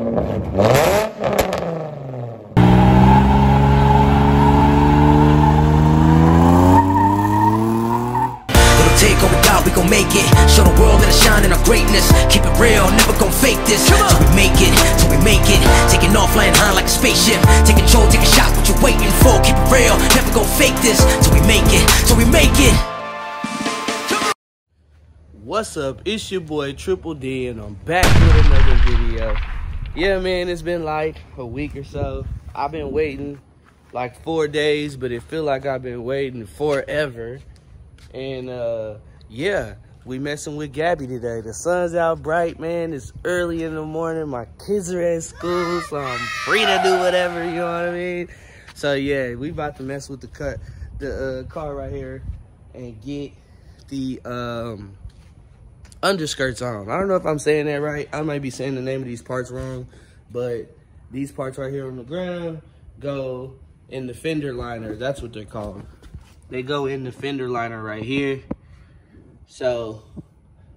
It'll take all we got, we gon' make it. Show the world that I shine in our greatness. Keep it real, never gon' fake this. Till we make it, till we make it. Taking off, flying high like a spaceship. Take control, take a shot, what you waiting for? Keep it real, never gon' fake this. Till we make it, till we make it. What's up? It's your boy Triple D, and I'm back with another video. Yeah, man, it's been like a week or so. I've been waiting like four days, but it feel like I've been waiting forever. And uh, yeah, we messing with Gabby today. The sun's out bright, man. It's early in the morning. My kids are at school, so I'm free to do whatever. You know what I mean? So yeah, we about to mess with the cut, the uh, car right here, and get the um underskirts on. I don't know if I'm saying that right. I might be saying the name of these parts wrong, but these parts right here on the ground go in the fender liner. That's what they're called. They go in the fender liner right here. So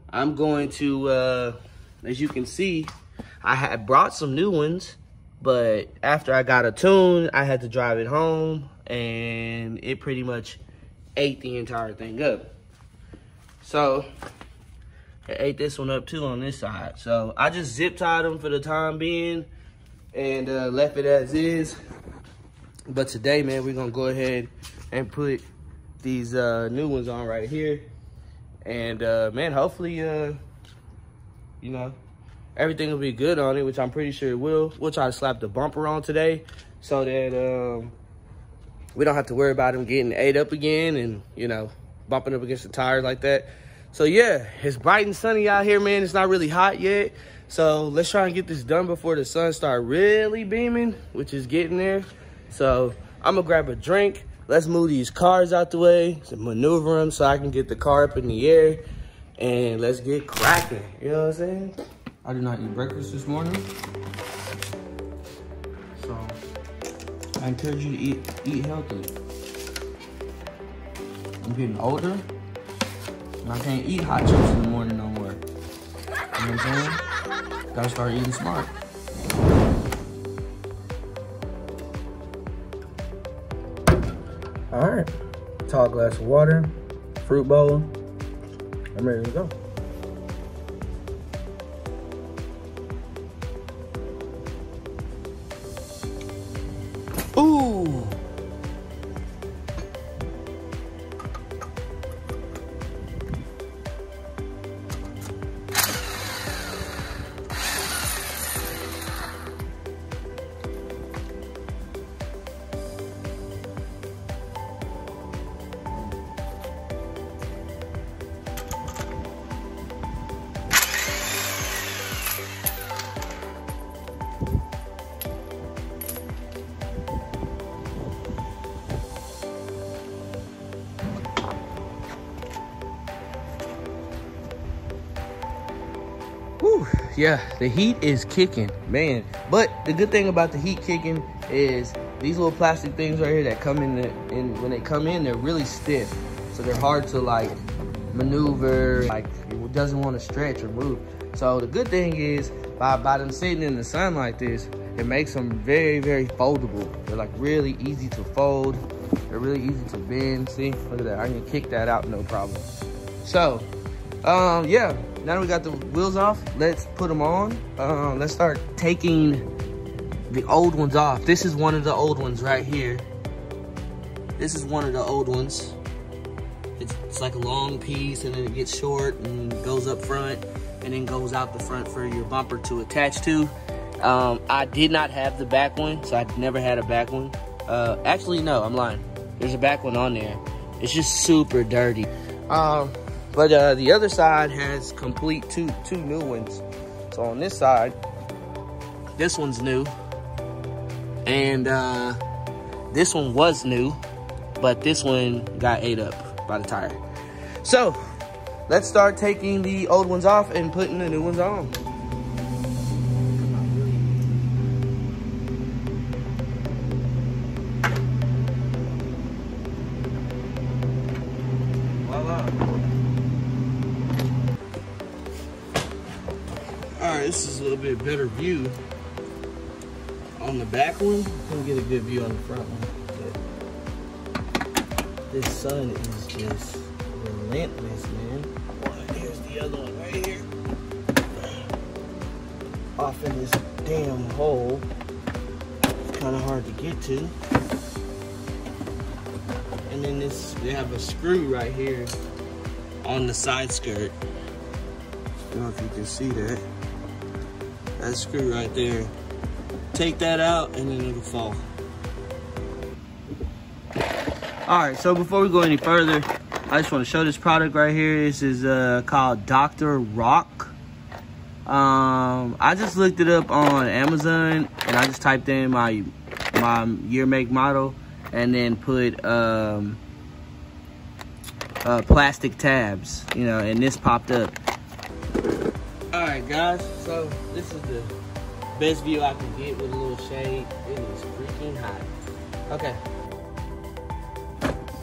I'm going to, uh, as you can see, I had brought some new ones, but after I got a tune, I had to drive it home and it pretty much ate the entire thing up. So ate this one up too on this side. So I just zip tied them for the time being and uh, left it as is. But today, man, we're gonna go ahead and put these uh, new ones on right here. And uh, man, hopefully, uh, you know, everything will be good on it, which I'm pretty sure it will. We'll try to slap the bumper on today so that um, we don't have to worry about them getting ate up again and, you know, bumping up against the tires like that. So yeah, it's bright and sunny out here, man. It's not really hot yet. So let's try and get this done before the sun start really beaming, which is getting there. So I'm gonna grab a drink. Let's move these cars out the way, maneuver them so I can get the car up in the air. And let's get cracking, you know what I'm saying? I did not eat breakfast this morning. So I encourage you to eat, eat healthy. I'm getting older. I can't eat hot chips in the morning no more. You know what I'm saying? Gotta start eating smart. All right, tall glass of water, fruit bowl. I'm ready to go. Yeah, the heat is kicking, man. But the good thing about the heat kicking is these little plastic things right here that come in, the, in when they come in, they're really stiff. So they're hard to like maneuver, like it doesn't want to stretch or move. So the good thing is by, by them sitting in the sun like this, it makes them very, very foldable. They're like really easy to fold. They're really easy to bend. See, look at that. I can kick that out, no problem. So, um, yeah, now that we got the wheels off, let's put them on. Um, let's start taking the old ones off. This is one of the old ones right here. This is one of the old ones. It's, it's like a long piece and then it gets short and goes up front and then goes out the front for your bumper to attach to. Um, I did not have the back one, so I never had a back one. Uh, actually, no, I'm lying. There's a back one on there. It's just super dirty. Um, but uh, the other side has complete two two new ones. So on this side, this one's new, and uh, this one was new, but this one got ate up by the tire. So let's start taking the old ones off and putting the new ones on. This is a little bit better view. on the back one. Can get a good view on the front one. But this sun is just relentless, man. Oh, here's the other one right here. Off in this damn hole. It's kind of hard to get to. And then this, they have a screw right here on the side skirt. I don't know if you can see that. That screw right there. Take that out and then it'll fall. All right, so before we go any further, I just want to show this product right here. This is uh, called Dr. Rock. Um, I just looked it up on Amazon and I just typed in my my year, make, model, and then put um, uh, plastic tabs, you know, and this popped up. Right, guys, so this is the best view I can get with a little shade. It is freaking hot. Okay.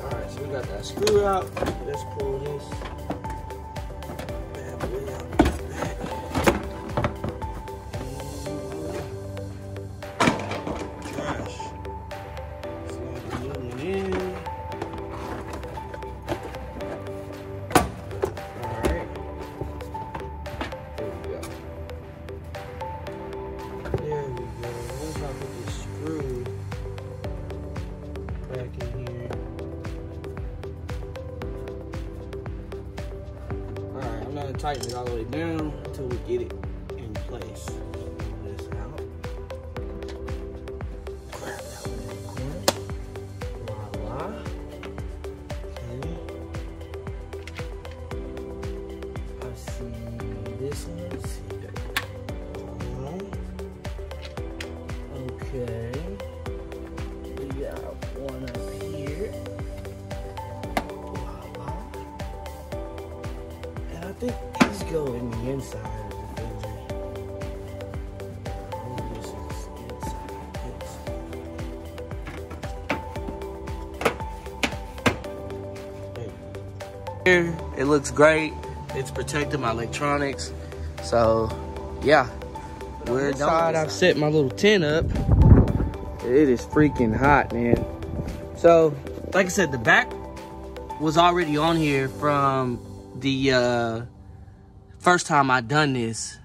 All right, so we got that screw out. Let's pull this. Tighten it all the way down until we get it in place. Think these go in the inside of the fender. This is inside. Inside. Here, it looks great. It's protecting my electronics. So, yeah. We're done. I've set my little tent up. It is freaking hot, man. So, like I said, the back was already on here from the uh, first time I done this.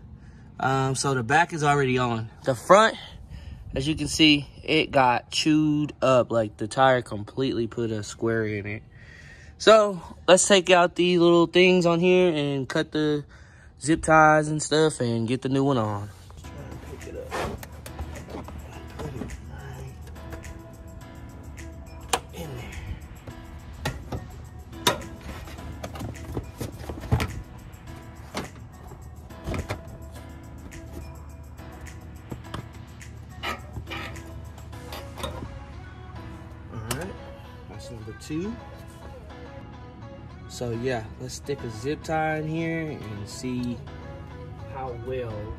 Um, so the back is already on. The front, as you can see, it got chewed up. Like the tire completely put a square in it. So let's take out the little things on here and cut the zip ties and stuff and get the new one on. Two. So yeah, let's stick a zip tie in here and see how well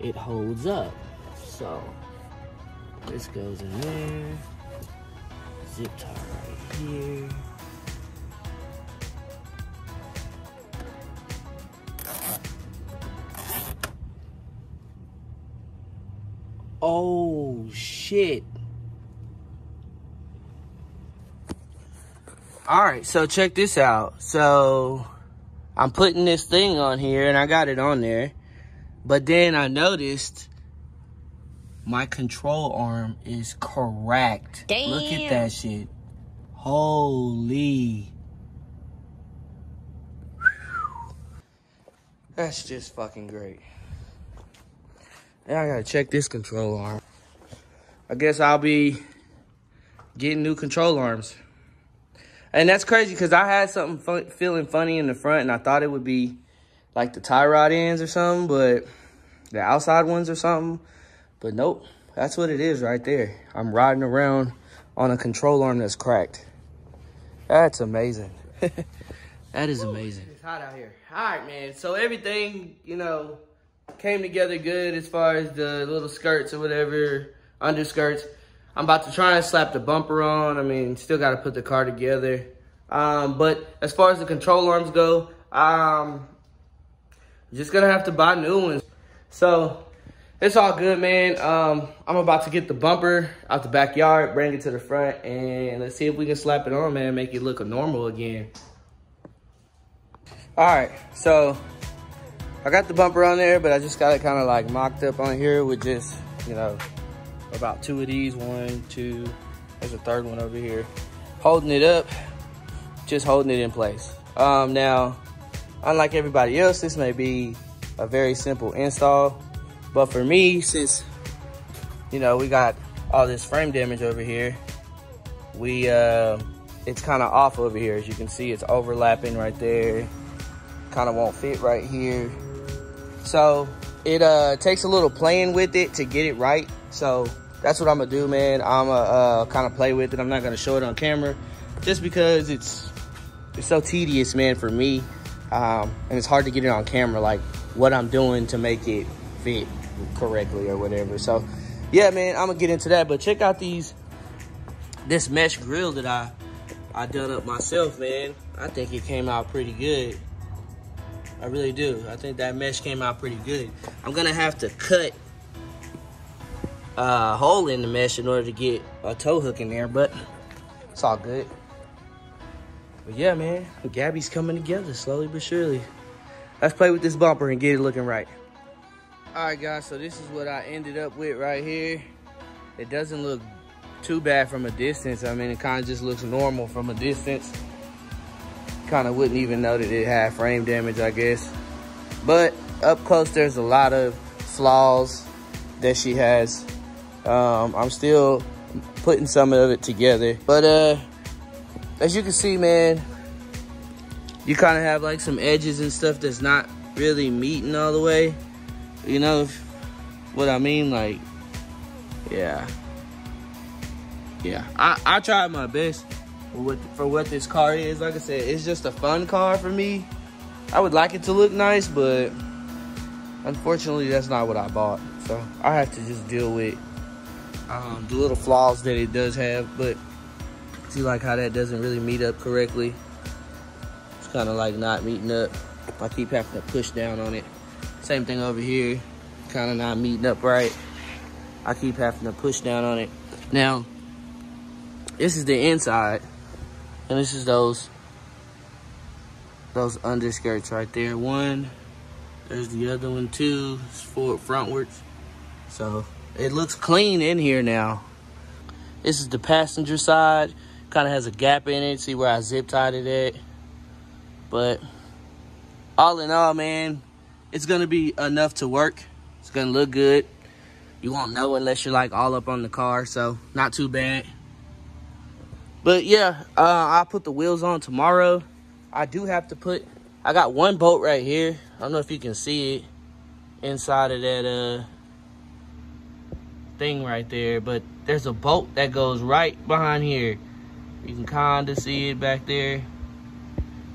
it holds up. So this goes in there. Zip tie right here. Oh shit. All right, so check this out. So I'm putting this thing on here and I got it on there. But then I noticed my control arm is correct. Look at that shit. Holy. That's just fucking great. Now I gotta check this control arm. I guess I'll be getting new control arms. And that's crazy because I had something fun, feeling funny in the front and I thought it would be like the tie rod ends or something, but the outside ones or something. But nope, that's what it is right there. I'm riding around on a control arm that's cracked. That's amazing. that is amazing. It's hot out here. All right, man. So everything, you know, came together good as far as the little skirts or whatever, underskirts. I'm about to try and slap the bumper on. I mean, still got to put the car together. Um, but as far as the control arms go, um, just gonna have to buy new ones. So it's all good, man. Um, I'm about to get the bumper out the backyard, bring it to the front, and let's see if we can slap it on, man, make it look normal again. All right, so I got the bumper on there, but I just got it kind of like mocked up on here with just, you know, about two of these. One, two, there's a third one over here. Holding it up, just holding it in place. Um, now, unlike everybody else, this may be a very simple install. But for me, since, you know, we got all this frame damage over here, we, uh, it's kind of off over here. As you can see, it's overlapping right there. Kind of won't fit right here. So it uh, takes a little playing with it to get it right. So that's what I'm gonna do, man. I'm gonna uh, kind of play with it. I'm not gonna show it on camera just because it's it's so tedious, man, for me. Um, and it's hard to get it on camera, like what I'm doing to make it fit correctly or whatever. So yeah, man, I'm gonna get into that. But check out these this mesh grill that I I done up myself, man. I think it came out pretty good. I really do. I think that mesh came out pretty good. I'm gonna have to cut a hole in the mesh in order to get a tow hook in there, but it's all good. But yeah, man, Gabby's coming together slowly but surely. Let's play with this bumper and get it looking right. All right, guys, so this is what I ended up with right here. It doesn't look too bad from a distance. I mean, it kind of just looks normal from a distance. Kind of wouldn't even know that it had frame damage, I guess. But up close, there's a lot of flaws that she has. Um, I'm still putting some of it together. But uh, as you can see, man, you kind of have like some edges and stuff that's not really meeting all the way. You know what I mean? Like, yeah. Yeah, I, I tried my best for what, for what this car is. Like I said, it's just a fun car for me. I would like it to look nice, but unfortunately, that's not what I bought. So I have to just deal with um, the little flaws that it does have. But see like how that doesn't really meet up correctly. It's kind of like not meeting up. I keep having to push down on it. Same thing over here, kind of not meeting up right. I keep having to push down on it. Now, this is the inside, and this is those those underskirts right there. One, there's the other one too. Forward frontwards. So it looks clean in here now. This is the passenger side. Kind of has a gap in it. See where I zip tied it at. But all in all, man, it's gonna be enough to work. It's gonna look good. You won't know unless you're like all up on the car, so not too bad. But yeah, uh, I'll put the wheels on tomorrow. I do have to put, I got one bolt right here. I don't know if you can see it inside of that uh, thing right there, but there's a bolt that goes right behind here. You can kind of see it back there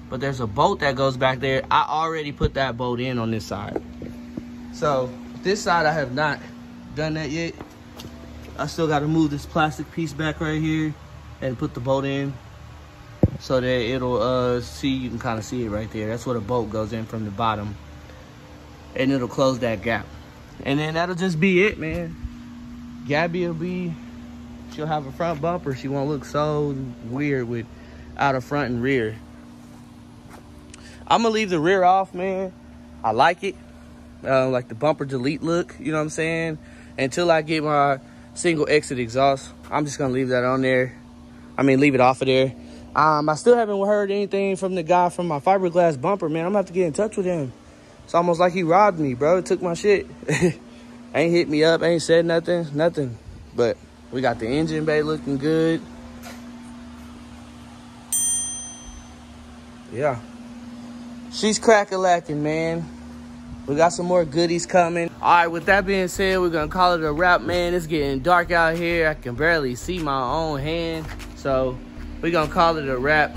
but there's a bolt that goes back there. I already put that bolt in on this side. So this side I have not done that yet. I still got to move this plastic piece back right here and put the bolt in so that it'll uh see you can kind of see it right there. That's where the bolt goes in from the bottom and it'll close that gap. And then that'll just be it, man. Gabby will be, she'll have a front bumper. She won't look so weird with out of front and rear. I'm gonna leave the rear off, man. I like it. Uh, like the bumper delete look, you know what I'm saying? Until I get my single exit exhaust, I'm just gonna leave that on there. I mean, leave it off of there. Um, I still haven't heard anything from the guy from my fiberglass bumper, man. I'm gonna have to get in touch with him. It's almost like he robbed me, bro. Took my shit. ain't hit me up, ain't said nothing, nothing. But we got the engine bay looking good. Yeah she's crack-a-lacking, man. We got some more goodies coming. All right, with that being said, we're gonna call it a wrap, man. It's getting dark out here. I can barely see my own hand. So we're gonna call it a wrap.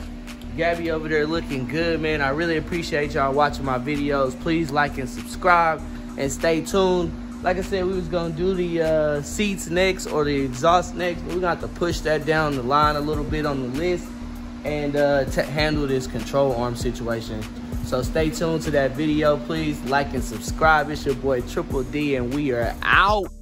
Gabby over there looking good, man. I really appreciate y'all watching my videos. Please like and subscribe and stay tuned. Like I said, we was gonna do the uh, seats next or the exhaust next, but we're gonna have to push that down the line a little bit on the list and uh, handle this control arm situation. So stay tuned to that video. Please like and subscribe. It's your boy Triple D, and we are out.